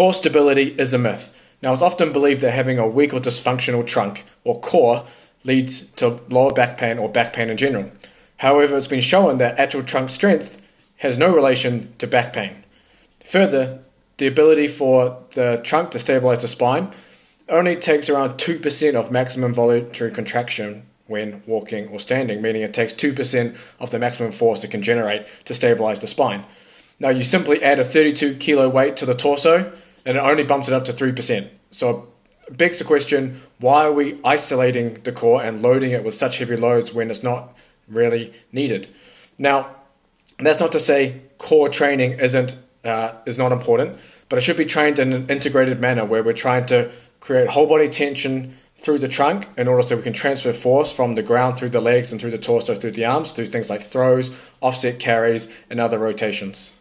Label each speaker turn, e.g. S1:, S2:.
S1: core stability is a myth. Now, it's often believed that having a weak or dysfunctional trunk or core leads to lower back pain or back pain in general. However, it's been shown that actual trunk strength has no relation to back pain. Further, the ability for the trunk to stabilize the spine only takes around 2% of maximum voluntary contraction when walking or standing, meaning it takes 2% of the maximum force it can generate to stabilize the spine. Now, you simply add a 32 kilo weight to the torso and it only bumps it up to 3%. So it begs the question why are we isolating the core and loading it with such heavy loads when it's not really needed? Now, that's not to say core training isn't uh, is not important, but it should be trained in an integrated manner where we're trying to create whole body tension through the trunk in order so we can transfer force from the ground through the legs and through the torso through the arms through things like throws, offset carries, and other rotations.